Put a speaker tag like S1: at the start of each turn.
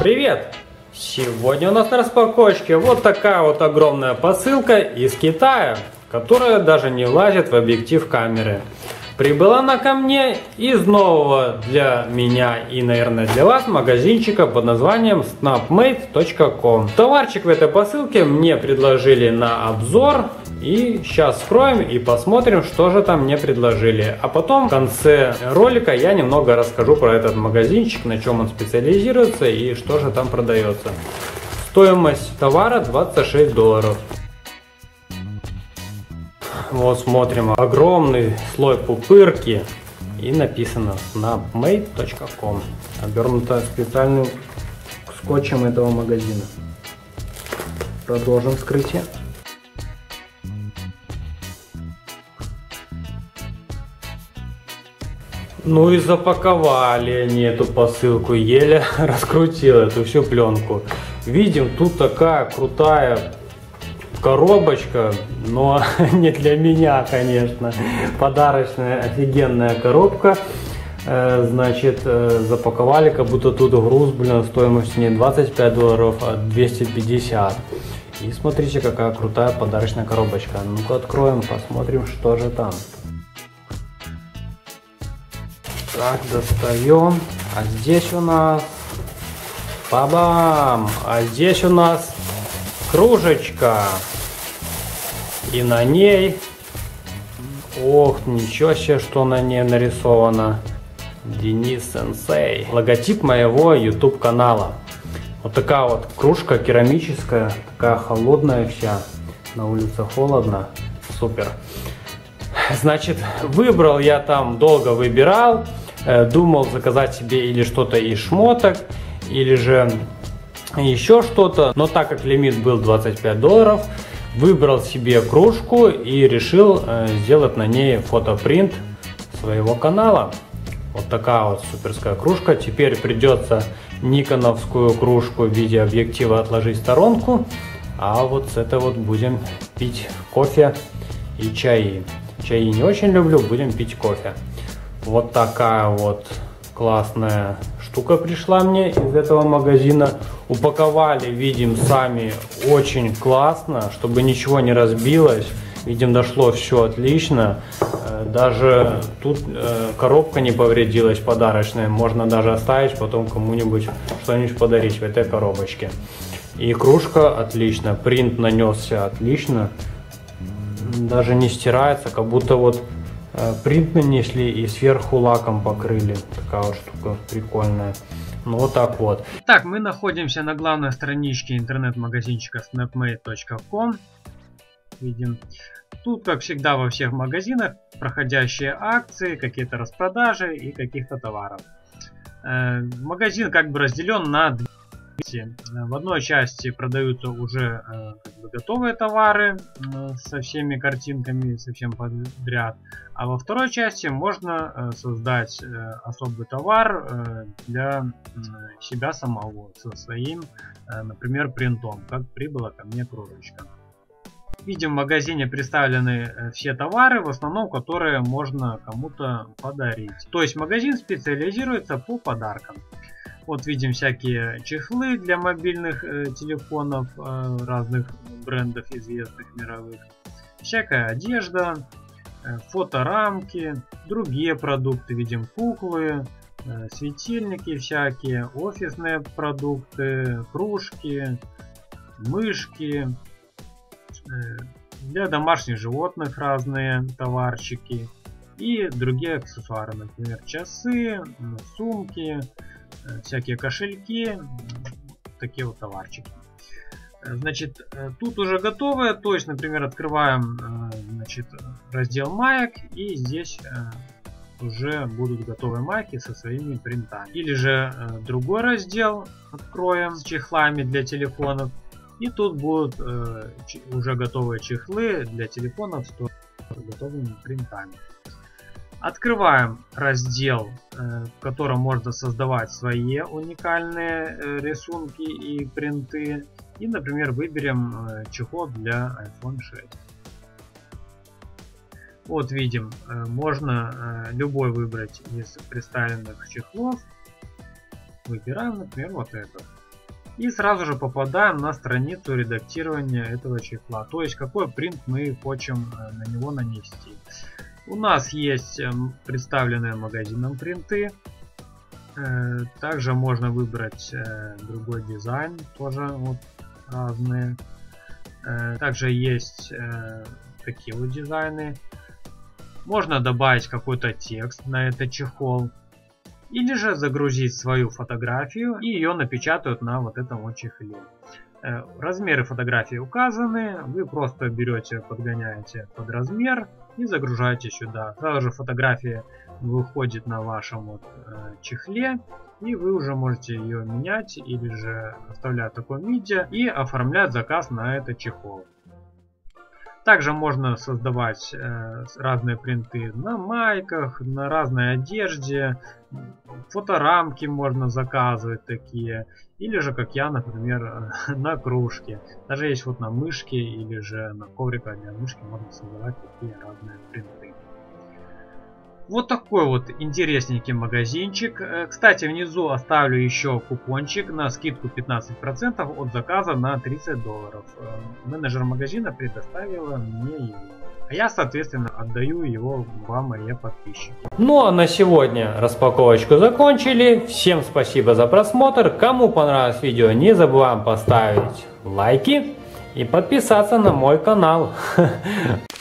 S1: привет! Сегодня у нас на распаковочке вот такая вот огромная посылка из Китая, которая даже не влазит в объектив камеры. Прибыла она ко мне из нового для меня и, наверное, для вас магазинчика под названием snapmate.com. Товарчик в этой посылке мне предложили на обзор. И сейчас скроем и посмотрим, что же там мне предложили. А потом в конце ролика я немного расскажу про этот магазинчик, на чем он специализируется и что же там продается. Стоимость товара 26 долларов. Вот смотрим, огромный слой пупырки и написано snapmate.com обернуто специальным скотчем этого магазина. Продолжим вскрытие. Ну и запаковали они эту посылку, еле раскрутил эту всю пленку. Видим, тут такая крутая коробочка, но не для меня, конечно. Подарочная офигенная коробка. Э, значит, э, запаковали, как будто тут груз, блин, стоимостью не 25 долларов, а 250. И смотрите, какая крутая подарочная коробочка. Ну-ка откроем, посмотрим, что же там. Так, достаем. А здесь у нас... Бабам! А здесь у нас кружечка. И на ней... Ох, ничего себе, что на ней нарисовано. Денис Сенсей. Логотип моего YouTube канала. Вот такая вот кружка керамическая, такая холодная вся. На улице холодно. Супер. Значит, выбрал я там, долго выбирал. Э, думал заказать себе или что-то из шмоток, или же еще что-то. Но так как лимит был 25 долларов, выбрал себе кружку и решил э, сделать на ней фотопринт своего канала. Вот такая вот суперская кружка. Теперь придется никоновскую кружку в виде объектива отложить в сторонку. А вот с этой вот будем пить кофе и чаи. Чаи не очень люблю, будем пить кофе. Вот такая вот классная штука пришла мне из этого магазина. Упаковали, видим, сами очень классно, чтобы ничего не разбилось. Видим, дошло все отлично. Э, даже тут э, коробка не повредилась подарочная. Можно даже оставить, потом кому-нибудь что-нибудь подарить в этой коробочке. И кружка отлично, принт нанесся отлично. Даже не стирается, как будто вот принт нанесли и сверху лаком покрыли. Такая вот штука прикольная. Ну вот так вот. Так, мы находимся на главной страничке интернет-магазинчика snapmate.com. Видим. Тут, как всегда, во всех магазинах проходящие акции, какие-то распродажи и каких-то товаров. Э, магазин как бы разделен на. В одной части продаются уже э, как готовые товары э, со всеми картинками, со всем подряд. А во второй части можно э, создать особый товар для себя самого, со своим, например, принтом, как прибыла ко мне кружечка. Видим, в магазине представлены все товары, в основном которые можно кому-то подарить. То есть магазин специализируется по подаркам. Вот видим всякие чехлы для мобильных э, телефонов э, разных брендов известных мировых. Всякая одежда, э, фоторамки, другие продукты. Видим куклы, э, светильники всякие, офисные продукты, кружки, мышки. Э, для домашних животных разные товарчики и другие аксессуары, например, часы, сумки, Э, всякие кошельки, такие вот товарчики. Э, значит, э, тут уже готовое, то есть, например, открываем значит, раздел маек и здесь уже будут готовые майки со своими принтами. Или же другой раздел откроем с чехлами для телефонов. И тут будут уже готовые чехлы для телефонов с готовыми принтами. Открываем раздел, э, в котором можно создавать свои уникальные э, рисунки и принты. И, например, выберем э, чехол для iPhone 6. Вот видим, можно любой выбрать из представленных чехлов. Выбираем, например, вот этот. И сразу же попадаем на страницу редактирования этого чехла. То есть какой принт мы хотим на него нанести. У нас есть эм, представленные магазином принты. Э, также можно выбрать э, другой дизайн, тоже вот разные. Также есть такие вот дизайны. Можно добавить какой-то текст на этот чехол. Или же загрузить свою фотографию и ее напечатают на вот этом вот чехле. Э, размеры фотографии указаны, вы просто берете, подгоняете под размер и загружаете сюда. Сразу же фотография выходит на вашем вот э, чехле и вы уже можете ее менять или же оставлять в таком виде и оформлять заказ на этот чехол. Также можно создавать э, разные принты на майках, на разной одежде, фоторамки можно заказывать такие, или же, как я, например, на кружке. Даже есть вот на мышке или же на коврика для мышки можно создавать такие разные принты. Вот такой вот интересненький магазинчик. Э, кстати, внизу оставлю еще купончик на скидку 15% от заказа на 30 долларов. Э, менеджер магазина предоставила мне его. А я, соответственно, отдаю его вам, мои подписчики. Ну а на сегодня распаковочку закончили. Всем спасибо за просмотр. Кому понравилось видео, не забываем поставить лайки и подписаться на мой канал.